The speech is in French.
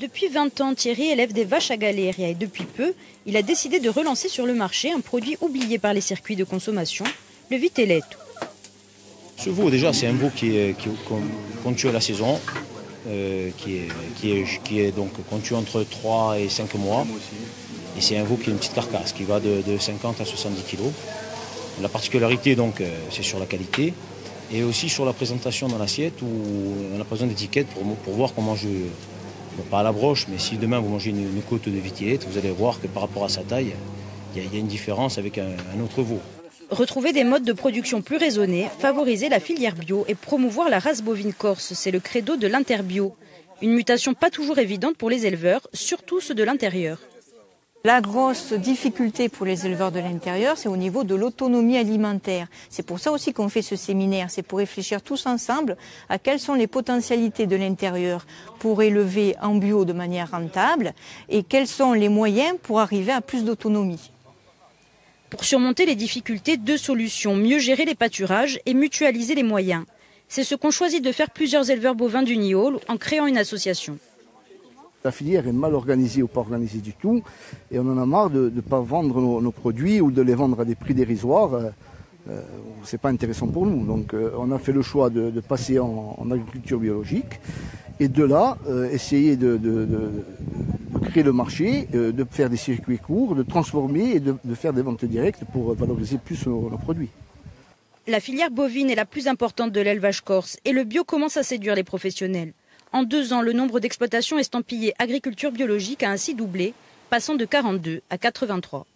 Depuis 20 ans, Thierry élève des vaches à galéria et depuis peu, il a décidé de relancer sur le marché un produit oublié par les circuits de consommation, le vitelletto. Ce veau, déjà, c'est un veau qui est, qui à la saison, euh, qui, est, est, est donc conçu entre 3 et 5 mois. Et c'est un veau qui a une petite carcasse, qui va de, 50 à 70 kg. La particularité, donc, euh, c'est sur la qualité et aussi sur la présentation dans l'assiette où on pas besoin d'étiquette pour, pour voir comment je. Pas à la broche, mais si demain vous mangez une, côte de vitillette, vous allez voir que par rapport à sa taille, il y, a une différence avec un autre veau. Retrouver des modes de production plus raisonnés, favoriser la filière bio et promouvoir la race bovine corse, c'est le credo de l'Interbio. Une mutation pas toujours évidente pour les éleveurs, surtout ceux de l'intérieur. La grosse difficulté pour les éleveurs de l'intérieur, c'est au niveau de l'autonomie alimentaire. C'est pour ça aussi qu'on fait ce séminaire, c'est pour réfléchir tous ensemble à quelles sont les potentialités de l'intérieur pour élever en bio de manière rentable et quels sont les moyens pour arriver à plus d'autonomie. Pour surmonter les difficultés, deux solutions, mieux gérer les pâturages et mutualiser les moyens. C'est ce qu'ont choisi de faire plusieurs éleveurs bovins du Niol en créant une association. La filière est mal organisée ou pas organisée du tout, et on en a marre de ne pas vendre nos, produits ou de les vendre à des prix dérisoires. Euh, euh c'est pas intéressant pour nous. Donc euh, on a fait le choix de, passer en, agriculture biologique et de là euh, essayer de, créer le marché, de faire des circuits courts, de transformer et de, faire des ventes directes pour valoriser plus nos produits. La filière bovine est la plus importante de l'élevage corse et le bio commence à séduire les professionnels. En deux ans, le nombre d'exploitations estampillées agriculture biologique a ainsi doublé, passant de 42 à 83.